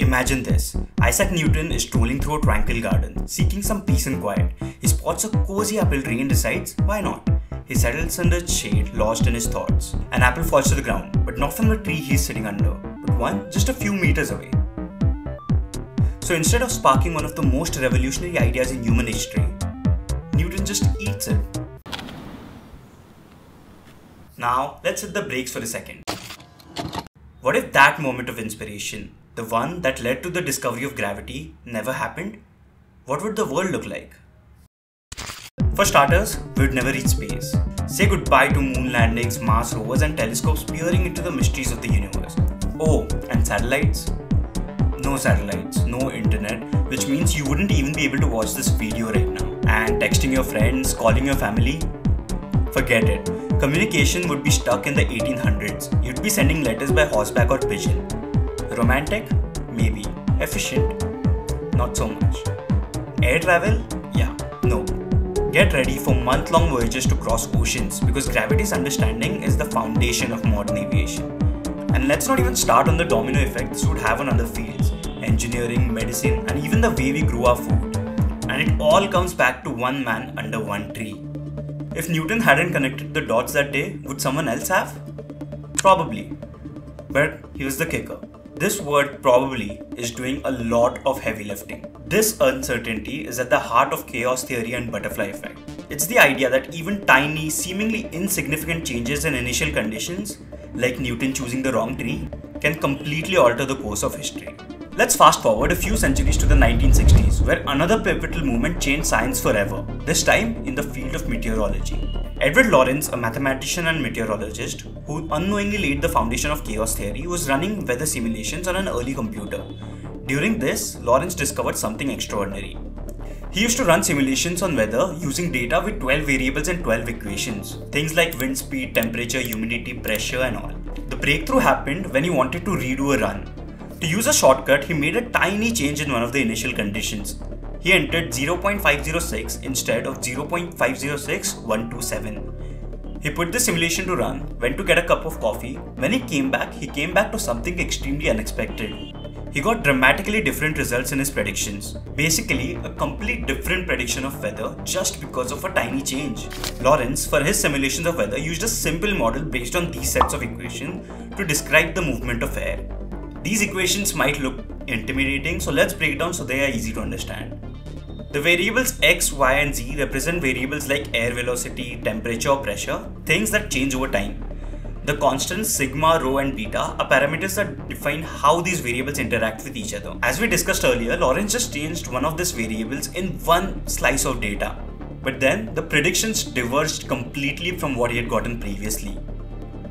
Imagine this Isaac Newton is strolling through a tranquil garden, seeking some peace and quiet. He spots a cozy apple tree and decides, why not? He settles under its shade, lost in his thoughts. An apple falls to the ground, but not from the tree he is sitting under, but one just a few meters away. So instead of sparking one of the most revolutionary ideas in human history, Newton just eats it. Now, let's hit the brakes for a second. What if that moment of inspiration, the one that led to the discovery of gravity, never happened? What would the world look like? For starters, we'd never reach space. Say goodbye to moon landings, Mars rovers, and telescopes peering into the mysteries of the universe. Oh, and satellites? No satellites, no internet, which means you wouldn't even be able to watch this video right now. And texting your friends, calling your family? Forget it. Communication would be stuck in the 1800s. You'd be sending letters by horseback or pigeon. Romantic? Maybe. Efficient? Not so much. Air travel? Yeah, no. Get ready for month long voyages to cross oceans because gravity's understanding is the foundation of modern aviation. And let's not even start on the domino effect this would have on other fields engineering, medicine, and even the way we grow our food. And it all comes back to one man under one tree. If Newton hadn't connected the dots that day, would someone else have? Probably. But here's the kicker this word probably is doing a lot of heavy lifting. This uncertainty is at the heart of chaos theory and butterfly effect. It's the idea that even tiny, seemingly insignificant changes in initial conditions, like Newton choosing the wrong tree, can completely alter the course of history. Let's fast forward a few centuries to the 1960s, where another pivotal movement changed science forever, this time in the field of meteorology. Edward Lorenz, a mathematician and meteorologist who unknowingly laid the foundation of chaos theory, was running weather simulations on an early computer. During this, Lorenz discovered something extraordinary. He used to run simulations on weather using data with 12 variables and 12 equations, things like wind speed, temperature, humidity, pressure, and all. The breakthrough happened when he wanted to redo a run. To use a shortcut, he made a tiny change in one of the initial conditions. He entered 0.506 instead of 0.506127. He put the simulation to run, went to get a cup of coffee. When he came back, he came back to something extremely unexpected. He got dramatically different results in his predictions. Basically, a complete different prediction of weather just because of a tiny change. Lorenz, for his simulations of weather, used a simple model based on these sets of equations to describe the movement of air. These equations might look intimidating, so let's break down so they are easy to understand. The variables x, y, and z represent variables like air velocity, temperature, pressure, things that change over time. The constants sigma, rho, and beta are parameters that define how these variables interact with each other. As we discussed earlier, Lorenz just changed one of these variables in one slice of data. But then the predictions diverged completely from what he had gotten previously.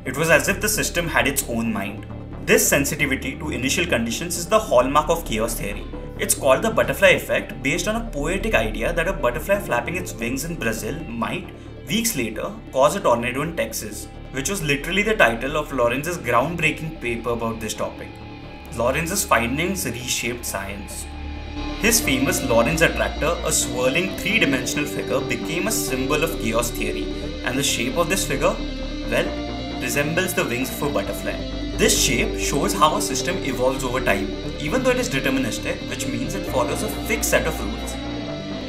It was as if the system had its own mind. This sensitivity to initial conditions is the hallmark of chaos theory. It's called the butterfly effect based on a poetic idea that a butterfly flapping its wings in Brazil might, weeks later, cause a tornado in Texas, which was literally the title of Lorenz's groundbreaking paper about this topic. Lorenz's findings reshaped science. His famous Lorenz attractor, a swirling three dimensional figure, became a symbol of chaos theory, and the shape of this figure, well, resembles the wings of a butterfly. This shape shows how a system evolves over time, even though it is deterministic, which means it follows a fixed set of rules.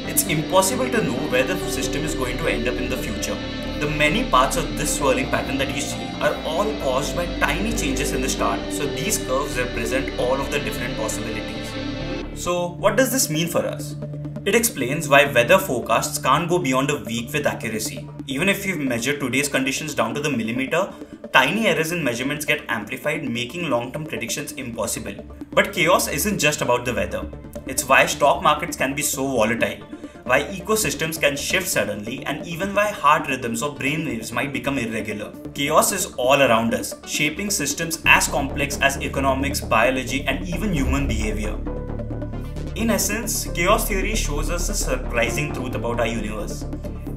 It's impossible to know where the system is going to end up in the future. The many parts of this swirling pattern that you see are all caused by tiny changes in the start, so these curves represent all of the different possibilities. So, what does this mean for us? It explains why weather forecasts can't go beyond a week with accuracy. Even if you measure today's conditions down to the millimeter, tiny errors in measurements get amplified, making long term predictions impossible. But chaos isn't just about the weather, it's why stock markets can be so volatile, why ecosystems can shift suddenly, and even why heart rhythms or brain waves might become irregular. Chaos is all around us, shaping systems as complex as economics, biology, and even human behavior. In essence, chaos theory shows us a surprising truth about our universe.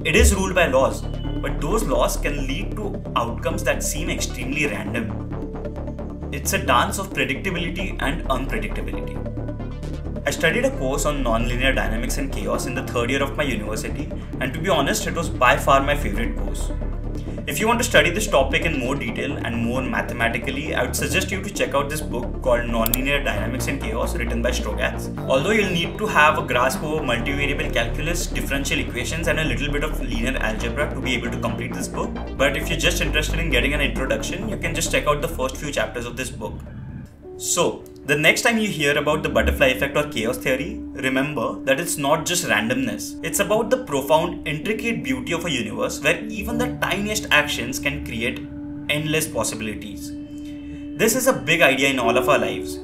It is ruled by laws, but those laws can lead to outcomes that seem extremely random. It's a dance of predictability and unpredictability. I studied a course on nonlinear dynamics and chaos in the third year of my university, and to be honest, it was by far my favorite course. If you want to study this topic in more detail and more mathematically, I would suggest you to check out this book called Nonlinear Dynamics and Chaos written by Strogatz. Although you'll need to have a grasp over multivariable calculus, differential equations and a little bit of linear algebra to be able to complete this book. But if you're just interested in getting an introduction, you can just check out the first few chapters of this book. So, the next time you hear about the butterfly effect or chaos theory, remember that it's not just randomness. It's about the profound, intricate beauty of a universe where even the tiniest actions can create endless possibilities. This is a big idea in all of our lives.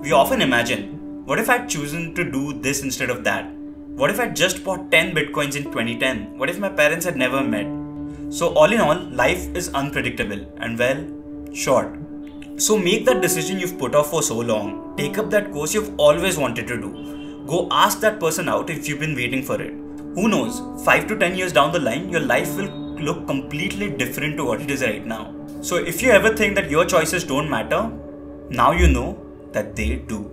We often imagine, what if I'd chosen to do this instead of that? What if I'd just bought 10 bitcoins in 2010? What if my parents had never met? So, all in all, life is unpredictable and well, short. So make that decision you've put off for so long. Take up that course you've always wanted to do. Go ask that person out if you've been waiting for it. Who knows, 5 to 10 years down the line, your life will look completely different to what it is right now. So if you ever think that your choices don't matter, now you know that they do.